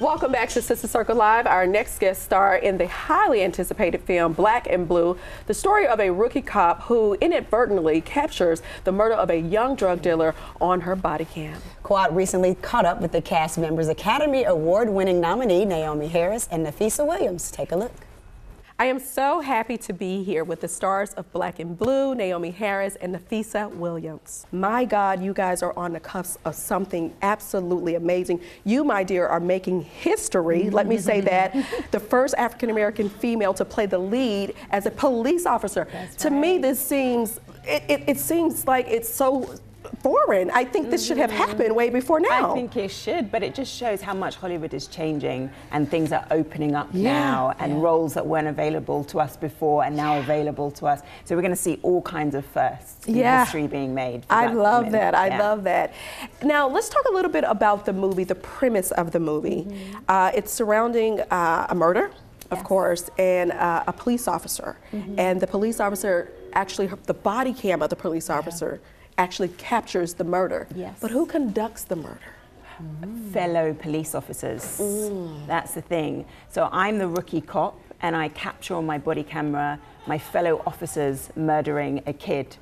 Welcome back to Sister Circle Live. Our next guest star in the highly anticipated film Black and Blue, the story of a rookie cop who inadvertently captures the murder of a young drug dealer on her body cam. Quad recently caught up with the cast members Academy Award winning nominee Naomie Harris and Nafessa Williams. Take a look. I am so happy to be here with the stars of Black and Blue, Naomie Harris and Nafessa Williams. My God, you guys are on the cusp of something absolutely amazing. You, my dear, are making history, let me say that. The first African American female to play the lead as a police officer. That's to right. me, this seems, it, it, it seems like it's so foreign. I think this should have happened way before now. I think it should, but it just shows how much Hollywood is changing and things are opening up Yeah. now and Yeah. roles that weren't available to us before and now available to us. So we're going to see all kinds of firsts in Yeah. history being made. I love women. that. I Yeah. love that. Now, let's talk a little bit about the movie, the premise of the movie. Uh, it's surrounding uh, a murder, of course, and uh, a police officer. And the police officer actually, the body cam of the police officer actually captures the murder. Yes. But who conducts the murder? fellow police officers. That's the thing. So I'm the rookie cop, and I capture on my body camera my fellow officers murdering a kid.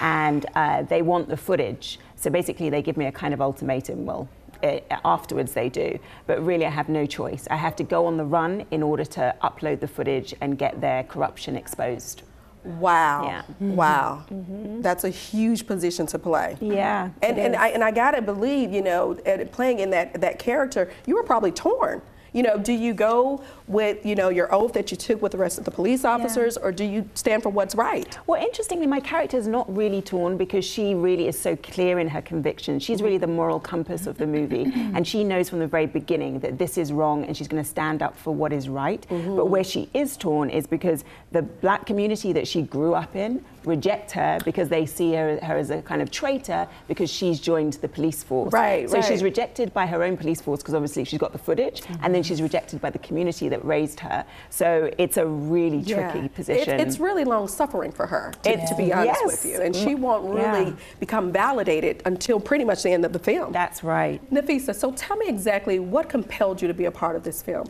And uh, they want the footage. So basically, they give me a kind of ultimatum. Well, eh, afterwards they do, but really I have no choice. I have to go on the run in order to upload the footage and get their corruption exposed. Wow. Yeah. Mm-hmm. Wow. Mm-hmm. That's a huge position to play. Yeah. And, and I and I gotta believe, you know, at playing in that that character, you were probably torn. You know, do you go with you know your oath that you took with the rest of the police officers, or do you stand for what's right? Well, interestingly, my character is not really torn because she really is so clear in her convictions. She's really the moral compass of the movie, and she knows from the very beginning that this is wrong, and she's going to stand up for what is right. But where she is torn is because the black community that she grew up in reject her because they see her, her as a kind of traitor because she's joined the police force. Right, So she's rejected by her own police force because obviously she's got the footage, and then she's rejected by the community that raised her. So it's a really tricky It- position. it's really long suffering for her, to, It- to be honest yes. with you, and she mm, won't really Yeah. become validated until pretty much the end of the film. That's right. Nafessa, so tell me exactly what compelled you to be a part of this film.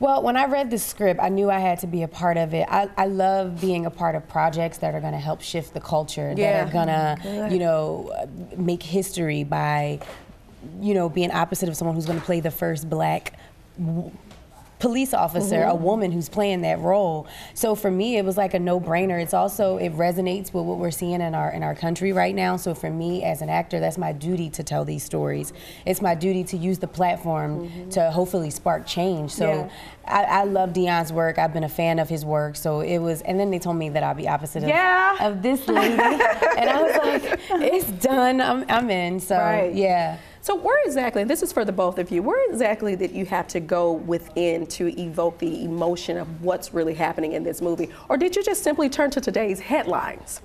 Well, when I read the script, I knew I had to be a part of it. I, I love being a part of projects that are going to help shift the culture, Yeah. that are going to, you know, uh, make history by, you know, being opposite of someone who's going to play the first black police officer, a mm-hmm. woman who's playing that role. So for me, it was like a no-brainer. It's also it resonates with what we're seeing in our in our country right now. So for me as an actor, that's my duty to tell these stories. It's my duty to use the platform mm-hmm. to hopefully spark change. So Yeah. I, I love Deon's work. I've been a fan of his work. So it was, and then they told me that I'd be opposite of, Yeah. of this lady, and I was like, it's done. I'm, I'm in. So Right. yeah. So where exactly, and this is for the both of you, where exactly did you have to go within to evoke the emotion of what's really happening in this movie? Or did you just simply turn to today's headlines?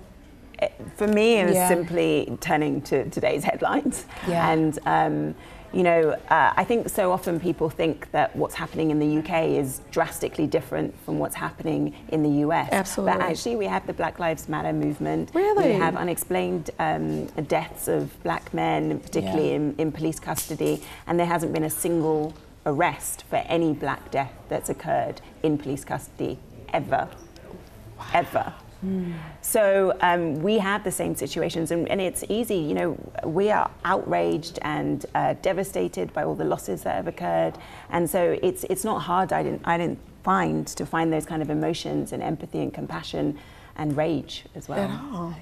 For me, it was Yeah. simply turning to today's headlines. Yeah. And, um, you know, uh, I think so often people think that what's happening in the UK is drastically different from what's happening in the US. Absolutely. But actually, we have the Black Lives Matter movement. Really? We have unexplained um, deaths of black men, particularly Yeah. in, in police custody, and there hasn't been a single arrest for any black death that's occurred in police custody ever. Ever. So um, we have the same situations, and, and it's easy. You know, we are outraged and uh, devastated by all the losses that have occurred, and so it's it's not hard. I didn't I didn't find to find those kind of emotions and empathy and compassion and rage as well.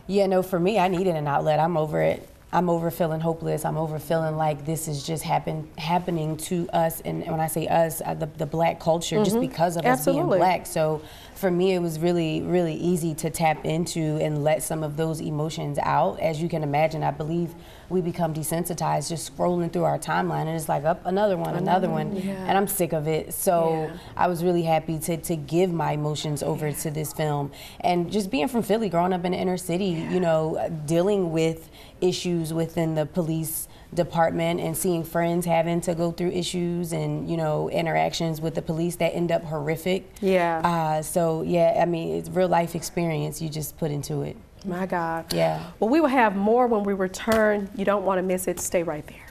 Yeah, no, for me, I needed an outlet. I'm over it. I'm over feeling hopeless. I'm over feeling like this is just happen happening to us. And when I say us, uh, the, the black culture, just because of us being black. So for me, it was really, really easy to tap into and let some of those emotions out. As you can imagine, I believe we become desensitized just scrolling through our timeline and it's like up another one, another one, and I'm sick of it. So Yeah. I was really happy to, to give my emotions over to this film. And just being from Philly, growing up in the inner city, you know, dealing with issues within the police department and seeing friends having to go through issues and, you know, interactions with the police that end up horrific. Yeah. Uh, so, yeah, I mean, it's real life experience you just put into it. My God. Yeah. Well, we will have more when we return. You don't want to miss it. Stay right there.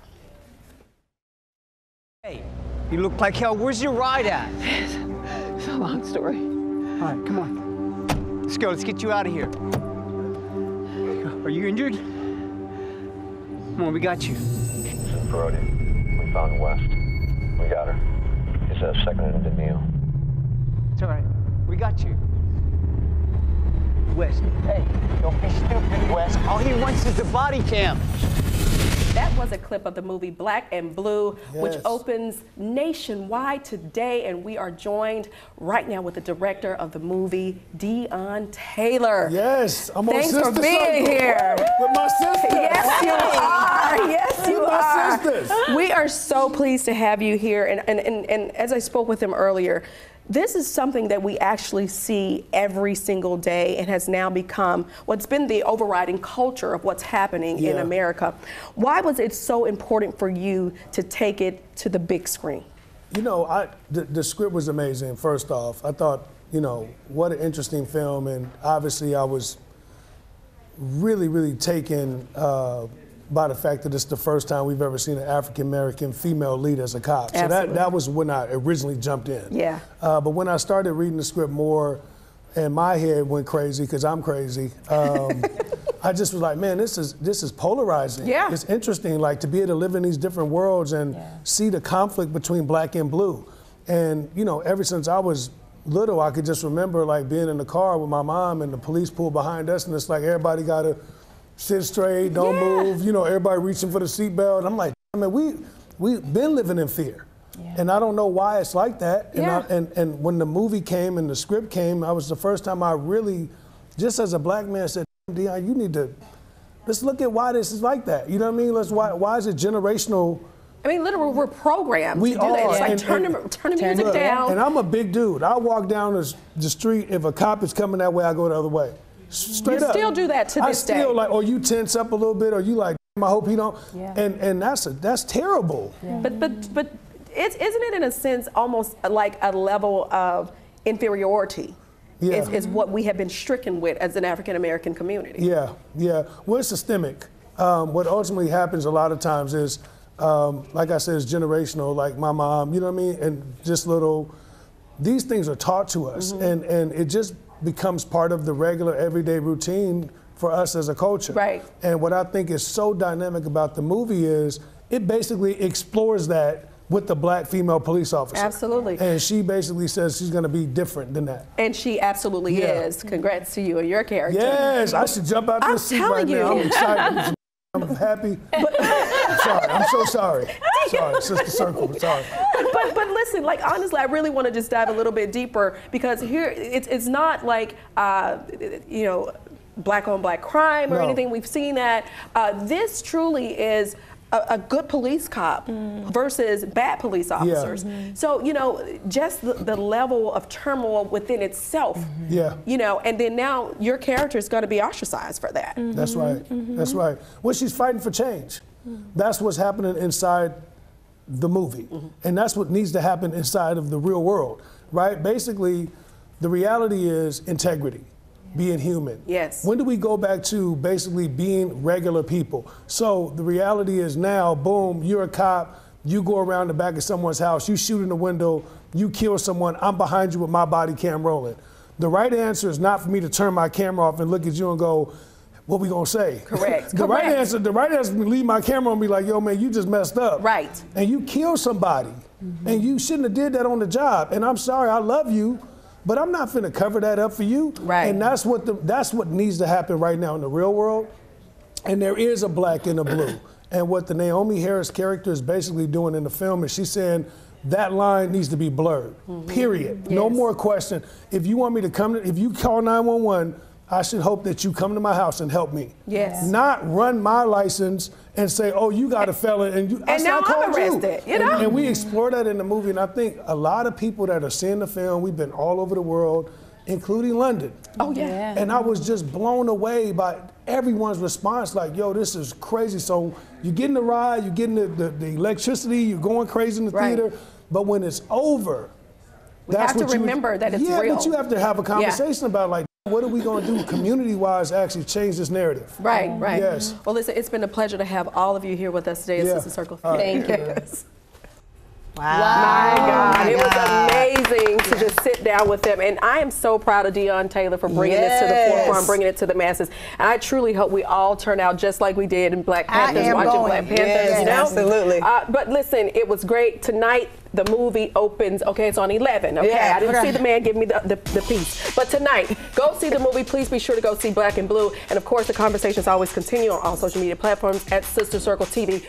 Hey, You look like hell. Where's your ride at? It's a long story. All right, come on. Let's go. Let's get you out of here. Are you injured? Come on, we got you. She's in Brody, we found West. We got her. He's a second into Neil. It's all right. We got you. West. Hey, don't be stupid, West. All he wants is the body cam. That was a clip of the movie Black and Blue, which opens nationwide today. And we are joined right now with the director of the movie, Deon Taylor. Yes, I'm Thanks on for being here. With my sisters. Yes, you are. Yes, you With my are. sisters. We are so pleased to have you here. And, and, and, and as I spoke with him earlier, this is something that we actually see every single day and has now become what's been the overriding culture of what's happening in America. Why was it so important for you to take it to the big screen? You know, I the, the script was amazing. First off, I thought, you know, what an interesting film, and obviously, I was really, really taken uh, by the fact that it's the first time we've ever seen an African American female lead as a cop. So that, that was when I originally jumped in. Yeah. Uh, but when I started reading the script more, and my head went crazy because I'm crazy. Um, I just was like, man, this is this is polarizing. Yeah. It's interesting, like to be able to live in these different worlds and see the conflict between black and blue. And you know, ever since I was little, I could just remember like being in the car with my mom and the police pulled behind us, and it's like everybody got to sit straight, don't Yeah. move. You know, everybody reaching for the seatbelt. I'm like, I mean, we we've been living in fear. And I don't know why it's like that. And, Yeah. I, and and when the movie came and the script came, I was the first time I really, just as a black man, said, Deon, you need to let's look at why this is like that. You know what I mean? Let's why why is it generational? I mean, literally, we're programmed We to do that. It's like and- turn, and- the, turn the music it down. And I'm a big dude. I walk down the, the street. If a cop is coming that way, I go the other way. Straight You up. still do that to I this still day. like, or you tense up a little bit, or you like, I hope he don't. Yeah. And and that's a, that's terrible. But but but it's, isn't it in a sense almost like a level of inferiority? Yeah. Is, is what we have been stricken with as an African American community. Yeah, yeah. Well, it's systemic. Um, what ultimately happens a lot of times is, um, like I said, it's generational. Like my mom, you know what I mean, and just little. These things are taught to us, Mm-hmm. and and it just becomes part of the regular everyday routine for us as a culture. Right. And what I think is so dynamic about the movie is it basically explores that with the black female police officer. Absolutely. And she basically says she's going to be different than that. And she absolutely Yeah. is. Congrats to you and your character. Yes, I should jump out I'm this seat right now. you. I'm excited. I'm happy. I'm sorry. I'm so sorry. Sorry, Sister Circle. Sorry. but but listen, like honestly, I really want to just dive a little bit deeper because here it's it's not like uh, you know black on black crime or No. anything. We've seen that. Uh, this truly is. A, a good police cop mm. versus bad police officers. Mm-hmm. So, you know, just the, the level of turmoil within itself. Mm-hmm. Yeah. You know, and then now your character is going to be ostracized for that. That's mm-hmm. right. That's right. Well, she's fighting for change. Mm. That's what's happening inside the movie. And that's what needs to happen inside of the real world, right? Basically, the reality is integrity, being human. Yes. When do we go back to basically being regular people? So the reality is now, boom, you're a cop, you go around the back of someone's house, you shoot in the window, you kill someone, I'm behind you with my body cam rolling. The right answer is not for me to turn my camera off and look at you and go, what we gonna say? Correct. the right answer, the right answer leave my camera and be like, yo man, you just messed up. Right. And you killed somebody. Mm-hmm. And you shouldn't have did that on the job. And I'm sorry, I love you, but I'm not finna cover that up for you. Right. And that's what the that's what needs to happen right now in the real world. And there is a black and a blue. And what the Naomie Harris character is basically doing in the film is she's saying that line needs to be blurred. Mm-hmm. Period. No more question. If you want me to come to, if you call 911, I should hope that you come to my house and help me. Yes. Not run my license and say, "Oh, you got a felon," and you. And said, now I I'm arrested, you And- know? And, we explore that in the movie, and I think a lot of people that are seeing the film, we've been all over the world, including London. Oh yeah. And I was just blown away by everyone's response, like, yo, this is crazy. So you're getting the ride, you're getting the, the, the electricity, you're going crazy in the Right. theater, but when it's over, We have to what you- remember that it's yeah, real. but you have to have a conversation about like, what are we going to do community-wise actually change this narrative? Right, right. Yes. Well, listen, it's been a pleasure to have all of you here with us today at Yeah. Sister Circle. All right. Thank you. Yes. My God, it was amazing to just sit down with them. And I am so proud of Deon Taylor for bringing this to the forefront, bringing it to the masses. And I truly hope we all turn out just like we did in Black Panthers, watching going. Black Panthers. Yes, you know? absolutely. Uh, but listen, it was great. Tonight, the movie opens, okay, it's on 11, okay? Yeah, I didn't okay. see the man give me the, the, the piece. But tonight, go see the movie. Please be sure to go see Black and Blue. And of course, the conversations always continue on all social media platforms at Sister Circle TV.